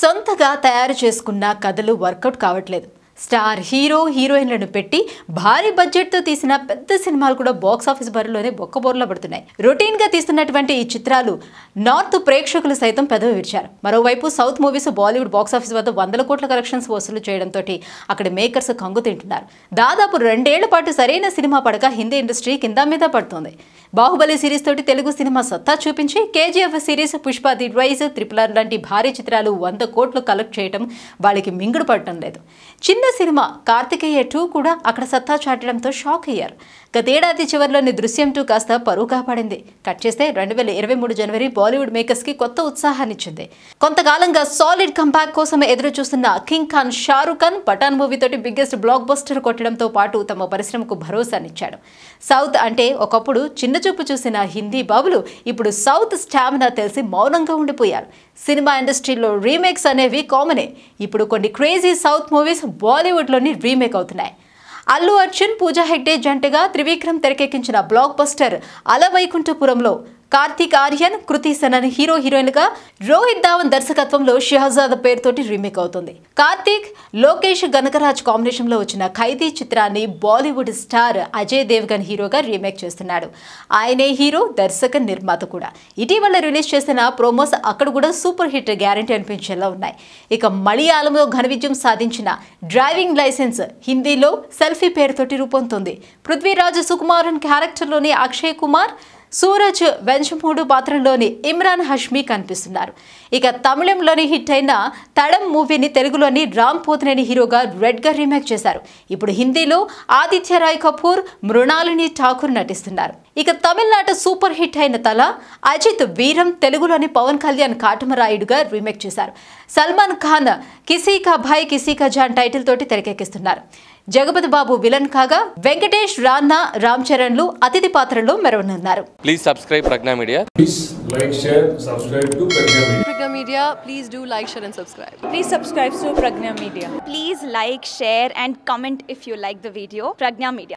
సొంతగా తయారు చేసుకున్న కథలు వర్కౌట్ కావట్లేదు. స్టార్ హీరో హీరోయిన్లను పెట్టి భారీ బడ్జెట్తో తీసిన పెద్ద సినిమాలు కూడా బాక్స్ ఆఫీస్ బరిలోనే బొక్కబోర్లో పడుతున్నాయి. రొటీన్గా తీస్తున్నటువంటి ఈ చిత్రాలు నార్త్ ప్రేక్షకులు సైతం పెదవి విడిచారు మరోవైపు south movies Bollywood box office వద్ద వందల కోట్ల కలెక్షన్స్ వసూలు చేయడంతో అక్కడ మేకర్స్ కంగు తింటున్నారు. దాదాపు రెండేళ్ళ పాటు సరైన సినిమా పడక హిందీ ఇండస్ట్రీ కింద మీద పడుతోంది. బాహుబలి సిరీస్ తోటి తెలుగు సినిమా సత్తా చూపించి KGF series Pushpa the rise triple R లాంటి భారీ చిత్రాలు వంద కోట్లు కలెక్ట్ చేయడం వాళ్ళకి మింగుడు పడటం లేదు. చిన్న సినిమా కార్తికేయ టూ కూడా అక్కడ సత్తా చాటడంతో షాక్ అయ్యారు. గతేడాది చివరిలోని దృశ్యం టూ కాస్త పరువు కాపాడింది కట్ చేస్తే రెండు వేల ఇరవై మూడు జనవరి బాలీవుడ్ మేకర్స్కి కొత్త ఉత్సాహాన్నిచ్చింది. కొంతకాలంగా సాలిడ్ కంబ్యాక్ కోసం ఎదురు చూస్తున్న కింగ్ ఖాన్ షారుఖ్ ఖాన్ పఠాన్ మూవీ తోటి బిగ్గెస్ట్ బ్లాక్ బస్టర్ కొట్టడంతో పాటు తమ పరిశ్రమకు భరోసానిచ్చాడు. సౌత్ అంటే ఒకప్పుడు చిన్న చిన్నచూపు చూసిన హిందీ బాబులు ఇప్పుడు సౌత్ స్టామినా తెలిసి మౌనంగా ఉండిపోయారు. సినిమా ఇండస్ట్రీలో రీమేక్స్ అనేవి కామనే. ఇప్పుడు కొన్ని క్రేజీ సౌత్ మూవీస్ బాలీవుడ్లోని రీమేక్ అవుతున్నాయి. అల్లు అర్జున్ పూజా హెగ్డే జంటగా త్రివిక్రమ్ తెరకెక్కించిన blockbuster అలవైకుంఠపురంలో Kartik Aaryan Kriti Sanon hero హీరోయిన్గా రోహిత్ ధావన్ దర్శకత్వంలో షహజాద్ పేరుతోటి రీమేక్ అవుతుంది. కార్తీక్ లోకేష్ గనకరాజ్ కాంబినేషన్లో వచ్చిన ఖైదీ చిత్రాన్ని బాలీవుడ్ స్టార్ అజయ్ దేవ్గన్ హీరోగా రీమేక్ చేస్తున్నాడు. ఆయనే హీరో దర్శక నిర్మాత కూడా. ఇటీవల రిలీజ్ చేసిన ప్రోమోస్ అక్కడ కూడా సూపర్ హిట్ గ్యారంటీ అనిపించేలా ఉన్నాయి. ఇక మలయాళంలో ఘన విజయం సాధించిన డ్రైవింగ్ లైసెన్స్ హిందీలో సెల్ఫీ పేరుతోటి రూపొందుతుంది. పృథ్వీరాజ్ సుకుమారన్ క్యారెక్టర్లోని అక్షయ్ కుమార్ సూరజ్ వెంచమూడు పాత్రలోని ఇమ్రాన్ హష్మీ కనిపిస్తున్నారు. ఇక తమిళంలోని హిట్ అయిన తడం మూవీని తెలుగులోని రామ్ పోతినేని హీరోగా రెడ్గా రీమేక్ చేశారు. ఇప్పుడు హిందీలో ఆదిత్య రాయ్ కపూర్ మృణాలిని ఠాకూర్ నటిస్తున్నారు. ఇక తమిళనాట సూపర్ హిట్ అయిన తల అజిత్ వీరం తెలుగులోని పవన్ కళ్యాణ్ కాటమరాయుడుగా రీమేక్ చేశారు. సల్మాన్ ఖాన్ కిసీ కా భాయ్ కిసీ కా జాన్ టైటిల్ తోటి తెరకెక్కిస్తున్నారు. జగపతి బాబు విలన్ కాగా వెంకటేష్ రాన్నా రామ్ చరణ్లు అతిథి పాత్రలో మెరవనున్నారు. Please subscribe Prajna media Prajna media please like share and comment if you like the video Prajna media